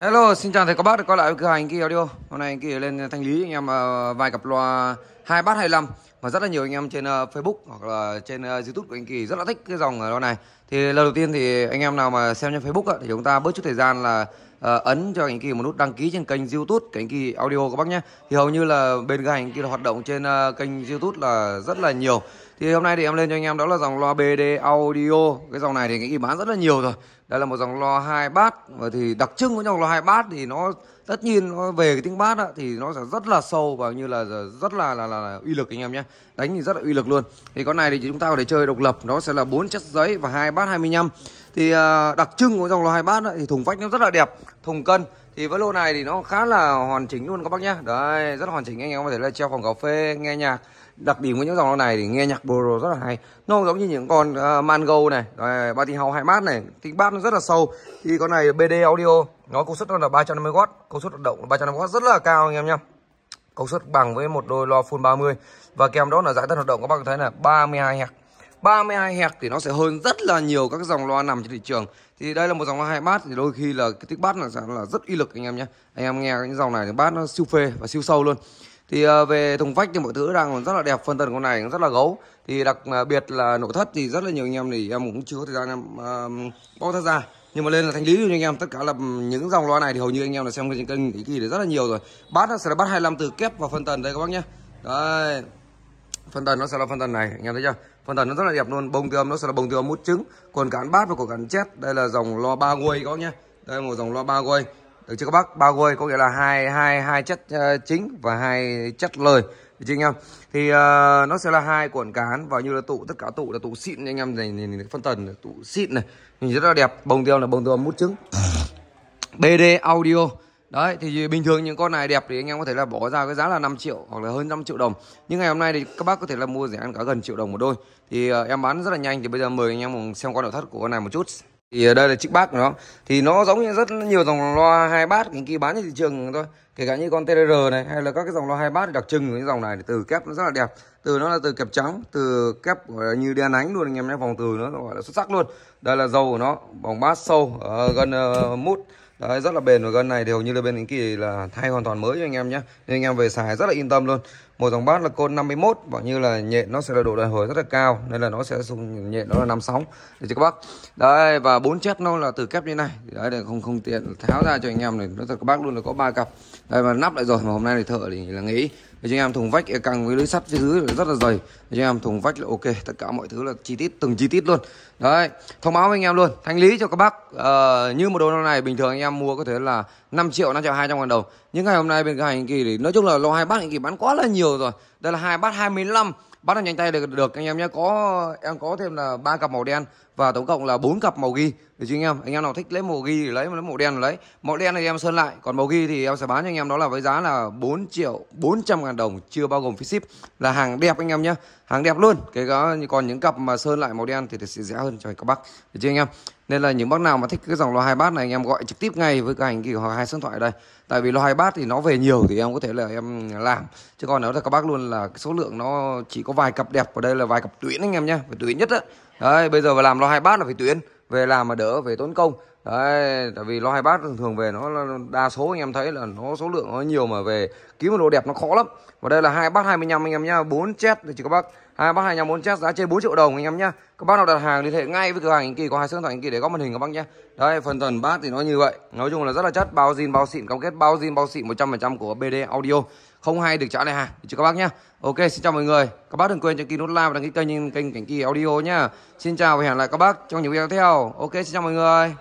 Hello, xin chào thầy các bác đã quay lại với cửa hàng Kia Audio. Hôm nay anh Kia lên thanh lý anh em ờ, uh, vài cặp loa 2 bass 25 và rất là nhiều anh em trên uh, Facebook hoặc là trên uh, YouTube của anh Kỳ rất là thích cái dòng loa này. Thì lần đầu tiên thì anh em nào mà xem trên Facebook thì chúng ta bớt chút thời gian là uh, ấn cho anh Kỳ một nút đăng ký trên kênh YouTube của anh Kỳ Audio các bác nhé. Thì hầu như là bên cửa hàng Kia hoạt động trên uh, kênh YouTube là rất là nhiều. Thì hôm nay thì em lên cho anh em đó là dòng loa BD Audio. Cái dòng này thì cái bán rất là nhiều rồi. Đây là một dòng loa hai bát. Và thì đặc trưng của dòng loa hai bát thì nó tất nhiên nó về cái tiếng bát á, thì nó sẽ rất là sâu và như là rất là là, là, là uy lực anh em nhé. Đánh thì rất là uy lực luôn. Thì con này thì chúng ta có thể chơi độc lập. Nó sẽ là bốn chất giấy và hai bát 25 thì uh, đặc trưng của dòng loa hai bát á, thì thùng vách nó rất là đẹp thùng cân thì với lô này thì nó khá là hoàn chỉnh luôn các bác nhé đấy rất hoàn chỉnh anh em có thể là treo phòng cà phê nghe nhạc. Đặc điểm của những dòng này thì nghe nhạc bồ rất là hay. Nó giống như những con uh, mango này rồi ba house hai mát này tiếng bát nó rất là sâu. Thì con này bd audio nó công suất nó là 350w công suất hoạt động là 350w rất là cao anh em nhá. Công suất bằng với một đôi loa full 30 và kèm đó là giải tân hoạt động các bác thấy là 32 hạt. 32 hạt thì nó sẽ hơn rất là nhiều các dòng loa nằm trên thị trường. Thì đây là một dòng loa hai bát thì đôi khi là cái tích bát là là rất uy lực anh em nhé. Anh em nghe những dòng này thì bát nó siêu phê và siêu sâu luôn. Thì ờ, về thùng vách thì mọi thứ đang rất là đẹp phân tần con này rất là gấu. Thì đặc ờ, biệt là nội thất thì rất là nhiều anh em thì em cũng chưa có thời gian em uh, bóc thất ra. Nhưng mà lên là thanh lý cho anh em tất cả là những dòng loa này thì hầu như anh em là xem trên kênh ý kỳ rất là nhiều rồi. Bát nó sẽ là bát 25 từ kép và phân tần đây các bác nhé. Đây phân tần nó sẽ là phân tần này anh em thấy chưa? Phân tần nó rất là đẹp luôn bông tiêu nó sẽ là bông tiêu mút trứng còn cán bát và cổ cán chét, đây là dòng loa ba quay các bác nhé. Đây là một dòng loa ba quay được chưa các bác? Ba quay có nghĩa là hai hai hai chất uh, chính và hai chất lời. Được chưa anh em? Thì uh, nó sẽ là hai cuộn cán và như là tụ tất cả tụ là tụ xịn anh em. Này, này, này phân tần tụ xịn này. Nhìn rất là đẹp bông tiêu là bông tiêu mút trứng. BD audio. Đấy thì bình thường những con này đẹp thì anh em có thể là bỏ ra cái giá là 5 triệu hoặc là hơn 5 triệu đồng. Nhưng ngày hôm nay thì các bác có thể là mua rẻ ăn cả gần triệu đồng một đôi. Thì uh, em bán rất là nhanh thì bây giờ mời anh em cùng xem con nội thất của con này một chút. Thì ờ, đây là chiếc bát của nó. Thì nó giống như rất nhiều dòng loa hai bát những kia bán trên thị trường thôi. Kể cả như con TR này hay là các cái dòng loa hai bát đặc trưng của cái dòng này từ kép nó rất là đẹp. Từ nó là từ kẹp trắng từ kép gọi là như đen ánh luôn anh em nhé. Vòng từ nó gọi là xuất sắc luôn. Đây là dầu của nó vòng bát sâu ở gần uh, mút. Đấy, rất là bền và gân này đều như là bên những kỳ là thay hoàn toàn mới cho anh em nhé. Nên anh em về xài rất là yên tâm luôn. Một dòng bát là côn 51 bảo như là nhện nó sẽ là độ đàn hồi rất là cao nên là nó sẽ dùng nhện nó là 56 để cho các bác. Đây và bốn chép nó là từ kép như này. Đấy để không không tiện tháo ra cho anh em này. Nó thật các bác luôn là có ba cặp. Đây mà nắp lại rồi mà hôm nay thì thợ thì là nghĩ thì anh em thùng vách càng với lưới sắt phía dưới rất là dày. Thì anh em thùng vách là ok tất cả mọi thứ là chi tiết từng chi tiết luôn. Đấy thông báo với anh em luôn. Thanh lý cho các bác uh, như một đồ này bình thường anh em mua có thể là 5 triệu năm triệu 200 ngàn đồng. Nhưng ngày hôm nay bên cạnh anh kỳ thì nói chung là lô hai bát anh kỳ bán quá là nhiều rồi. Đây là hai bát 25 bắt nhanh tay được được. Anh em nhé có em có thêm là ba cặp màu đen và tổng cộng là bốn cặp màu ghi. Được chưa anh em? Anh em nào thích lấy màu ghi thì lấy lấy màu đen lấy. Màu đen thì em sơn lại còn màu ghi thì em sẽ bán cho anh em. Đó là với giá là 4 triệu 400 ngàn đồng chưa bao gồm phí ship. Là hàng đẹp anh em nhé. Hàng đẹp luôn. Cái đó còn những cặp mà sơn lại màu đen thì, thì sẽ rẻ hơn cho các bác. Được chưa anh em? Nên là những bác nào mà thích cái dòng loa hai bát này, anh em gọi trực tiếp ngay với cái hành kỳ hoặc hai số điện thoại ở đây. Tại vì loa hai bát thì nó về nhiều thì em có thể là em làm. Chứ còn nếu là các bác luôn là số lượng nó chỉ có vài cặp đẹp, ở đây là vài cặp tuyến anh em nhé phải tuyến nhất á. Đấy, bây giờ mà làm loa hai bát là phải tuyến, về làm mà đỡ, về tốn công đấy, tại vì lo hai bát thường thường về nó đa số anh em thấy là nó số lượng nó nhiều mà về kiếm một đồ đẹp nó khó lắm. Và đây là hai bát 25 anh em nhá, bốn chét thì chỉ các bác. Hai bát hai bốn chét giá trên 4 triệu đồng anh em nhá. Các bác nào đặt hàng liên hệ ngay với cửa hàng anh kỳ, có hai số điện thoại anh kỳ để góc màn hình các bác nhé đây phần tuần bát thì nó như vậy. Nói chung là rất là chất, bao zin, bao xịn, cam kết bao zin, bao xịn 100% của BD Audio. Không hay được trả lại hàng chào các bác nhá. Ok, xin chào mọi người. Các bác đừng quên cho kỳ nút like và đăng ký kênh kênh cảnh kỳ audio nhá. Xin chào và hẹn lại các bác trong những video tiếp theo. Ok, xin chào mọi người.